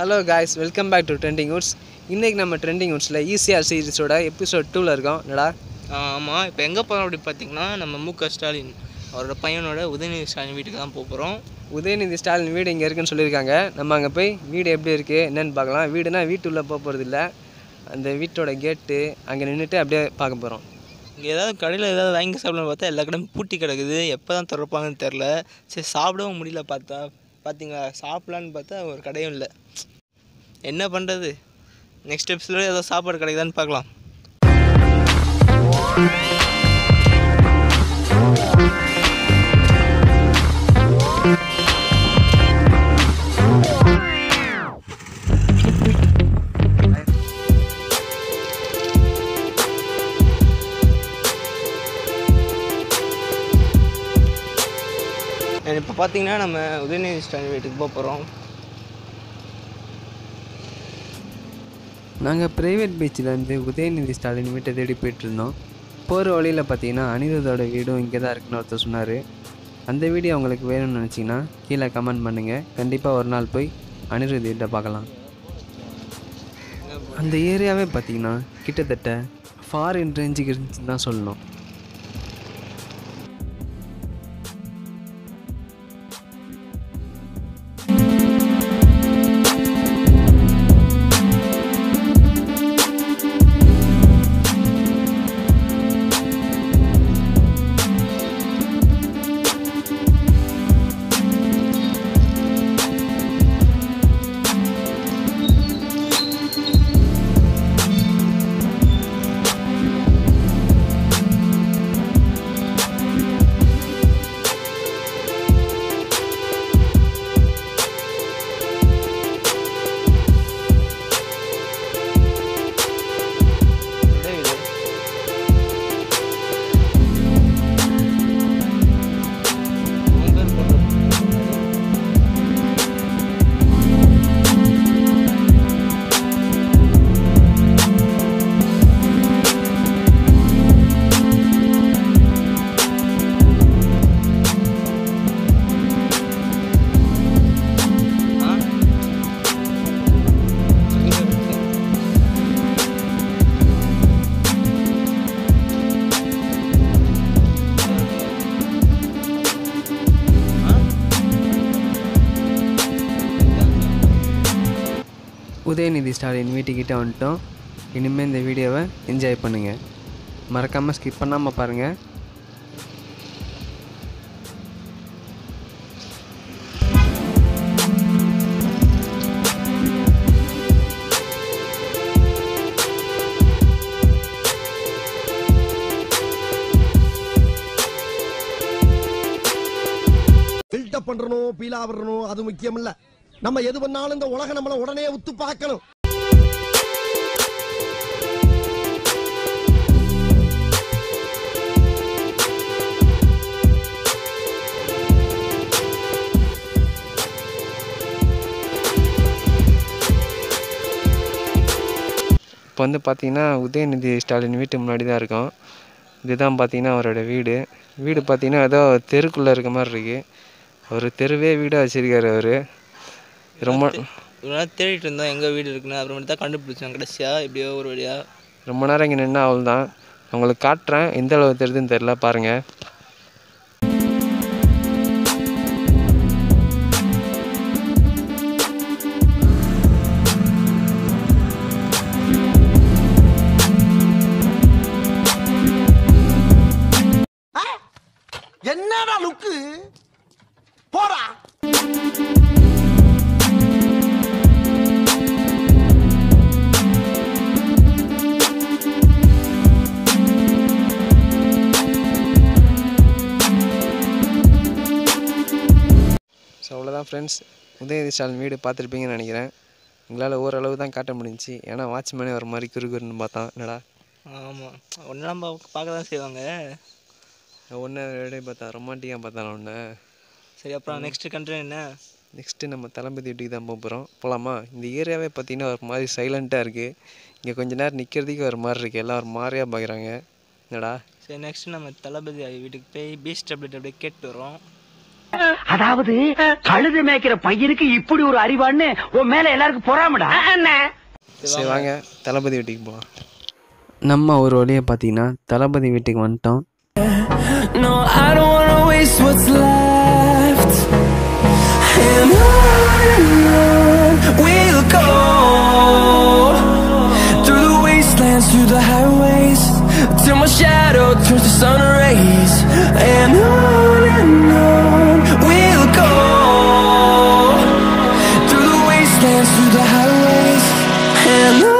Hello guys welcome back to trending woods இன்றைக்கி நம்ம trending வுட்ஸில் ஈஸியாக சீரிஸோட எபிசோட் டூவில் இருக்கோம். என்னடா? ஆமாம் இப்போ எங்கே போகிறோம் அப்படி பார்த்தீங்கன்னா நம்ம மு க ஸ்டாலின் அவரோட பையனோட உதயநிதி ஸ்டாலின் வீட்டுக்கு தான் போக போகிறோம் உதயநிதி ஸ்டாலின் வீடு இங்கே இருக்குன்னு சொல்லியிருக்காங்க. நம்ம அங்கே போய் வீடு எப்படி இருக்குது என்னன்னு பார்க்கலாம். வீடுனா வீட்டுள்ளே போக போகிறது இல்லை. அந்த வீட்டோட கேட்டு அங்கே நின்றுட்டு அப்படியே பார்க்க போகிறோம் இங்கே ஏதாவது கடையில் ஏதாவது வாங்கி சாப்பிடணும்னு பார்த்தா எல்லா கடையும் பூட்டி கிடக்குது. எப்போ தான் திறப்பாங்கன்னு தெரில சரி சாப்பிடவும் முடியல பார்த்தா பார்த்தீங்களா சாப்பிட்லான்னு பார்த்தா ஒரு கடையும் இல்லை. என்ன பண்ணுறது நெக்ஸ்ட் எபிசோட ஏதோ சாப்பாடு கிடைக்குதான்னு பார்க்கலாம். இப்போ பார்த்தீங்கன்னா நம்ம உதயநிதி ஸ்டாலின் வீட்டுக்கு போக போகிறோம் நாங்கள் ப்ரைவேட் பீச்சிலேருந்து உதயநிதி ஸ்டாலின் வீட்டை தேடி போயிட்டுருந்தோம் போகிற வழியில் பார்த்தீங்கன்னா அனிருத்தோட வீடும் இங்கே தான் இருக்குன்னு ஒருத்தர் சொன்னார். அந்த வீடியோ அவங்களுக்கு வேணும்னு நினச்சிங்கன்னா கீழே கமெண்ட் பண்ணுங்கள் கண்டிப்பாக ஒரு நாள் போய் அனிருத் வீட்டை பார்க்கலாம். அந்த ஏரியாவே பார்த்தீங்கன்னா கிட்டத்தட்ட ஃபாரின் ரேஞ்சுக்கு இருந்துச்சுன்னு தான் சொல்லணும். உதயநிதி ஸ்டாலின் வீட்டுக்கிட்ட வந்துட்டோம். இனிமேல் இந்த வீடியோவை என்ஜாய் பண்ணுங்கள் மறக்காமல் ஸ்கிப் பண்ணாமல் பாருங்கள் பண்றணும் பீலா விடணும் அது முக்கியம் இல்லை நம்ம எது பண்ணாலும் இந்த உலகம் நம்மள உடனே உத்து பார்க்கணும். இப்போ வந்து பார்த்தீங்கன்னா உதயநிதி ஸ்டாலின் வீட்டு முன்னாடி தான் இருக்கோம் இதுதான் பார்த்தீங்கன்னா அவரோட வீடு. வீடு பார்த்தீங்கன்னா ஏதோ தெருக்குள்ளே இருக்க மாதிரி இருக்குது அவர் தெருவே வீடாக வச்சுருக்காரு அவர். ரொம்ப இவ்வளோ நேரம் தேடிட்டு இருந்தோம் எங்கே வீடு இருக்குன்னு. அப்புறமேட்டு தான் கண்டுபிடிச்சோம் கடைசியா இப்படியோ ஒரு வழியா. ரொம்ப நேரம் இங்கே நின்று அவள் தான் உங்களுக்கு காட்டுறேன். எந்த அளவு தெரியுதுன்னு தெரில பாருங்கள் அவ்வளோதான் ஃப்ரெண்ட்ஸ் உதயநிதி ஸ்டாலின் வீடு பார்த்துருப்பீங்கன்னு நினைக்கிறேன். உங்களால் ஓரளவு தான் காட்ட முடிஞ்சுச்சு. ஏன்னா வாட்ச்மேனே ஒரு மாதிரி குறுகுறுன்னு பார்த்தான் என்னடா? ஆமாம் ஒன்றெல்லாம் பார்க்க தான் செய்வாங்க. ஒன்று ரெடி பார்த்தா ரொமான்டிக்காக பார்த்தான் ஒன்று சரி அப்புறம் நெக்ஸ்ட் கண்ட்ரி என்ன? நெக்ஸ்ட்டு நம்ம தளபதி வீட்டுக்கு தான் போக போகிறோம் போகலாமா இந்த ஏரியாவே பார்த்தீங்கன்னா ஒரு மாதிரி சைலண்ட்டாக இருக்குது இங்கே கொஞ்ச நேரம் நிற்கிறதுக்கு ஒரு மாதிரி இருக்குது எல்லாம் ஒரு மாதிரியாக பார்க்குறாங்க என்னடா? சரி நெக்ஸ்ட் நம்ம தளபதி வீட்டுக்கு போய் பீச் டேப்லெட் அப்படியே கேட்டு வரோம் அதாவது கழுது மேய்க்கிற பையனுக்கு இப்படி ஒரு அறிவான்னு உன் மேல எல்லாருக்கும் பொறாமடா? சரி வாங்க. தளபதி வீட்டுக்கு போவோம் நம்ம ஒரு வழியை பார்த்தீங்கன்னா தளபதி வீட்டுக்கு வந்துட்டோம். Through the highways till my shadow turns to sun rays, and I. highways and the.